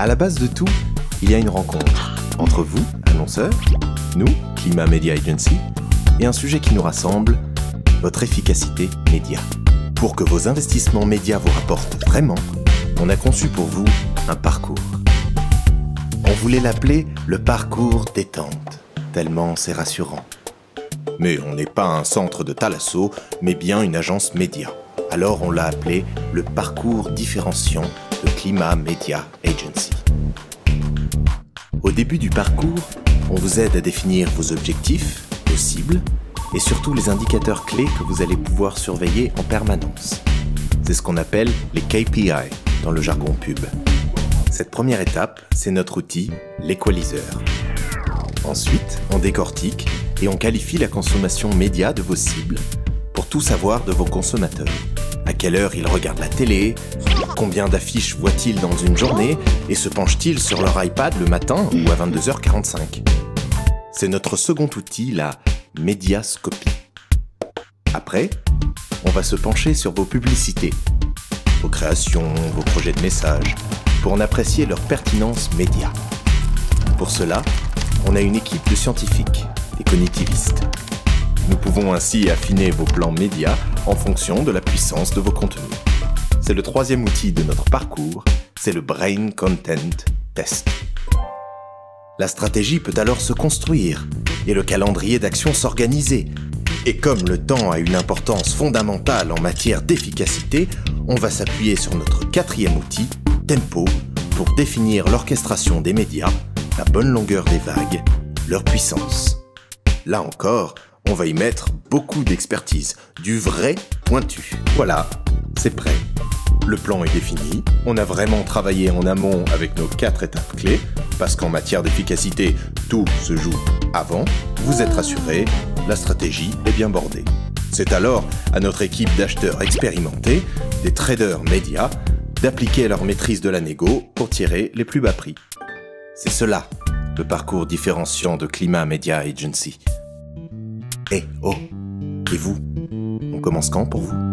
À la base de tout, il y a une rencontre entre vous, annonceurs, nous, Climat Media Agency, et un sujet qui nous rassemble, votre efficacité média. Pour que vos investissements médias vous rapportent vraiment, on a conçu pour vous un parcours. On voulait l'appeler le parcours détente, tellement c'est rassurant. Mais on n'est pas un centre de thalasso, mais bien une agence média. Alors on l'a appelé le parcours différenciant de Climat Media Agency. Au début du parcours, on vous aide à définir vos objectifs, vos cibles et surtout les indicateurs clés que vous allez pouvoir surveiller en permanence. C'est ce qu'on appelle les KPI dans le jargon pub. Cette première étape, c'est notre outil, l'équaliseur. Ensuite, on décortique et on qualifie la consommation média de vos cibles pour tout savoir de vos consommateurs. Quelle heure ils regardent la télé, combien d'affiches voient-ils dans une journée et se penchent-ils sur leur iPad le matin ou à 22h45 C'est notre second outil, la médiascopie. Après, on va se pencher sur vos publicités, vos créations, vos projets de messages, pour en apprécier leur pertinence média. Pour cela, on a une équipe de scientifiques, des cognitivistes. Nous pouvons ainsi affiner vos plans médias en fonction de la puissance de vos contenus. C'est le troisième outil de notre parcours, c'est le Brain Content Test. La stratégie peut alors se construire et le calendrier d'action s'organiser. Et comme le temps a une importance fondamentale en matière d'efficacité, on va s'appuyer sur notre quatrième outil, Tempo, pour définir l'orchestration des médias, la bonne longueur des vagues, leur puissance. Là encore, on va y mettre beaucoup d'expertise, du vrai pointu. Voilà, c'est prêt. Le plan est défini, on a vraiment travaillé en amont avec nos quatre étapes clés, parce qu'en matière d'efficacité, tout se joue avant, vous êtes rassuré, la stratégie est bien bordée. C'est alors à notre équipe d'acheteurs expérimentés, des traders médias, d'appliquer leur maîtrise de la négo pour tirer les plus bas prix. C'est cela, le parcours différenciant de Climat Media Agency. Eh oh. Et vous? On commence quand pour vous?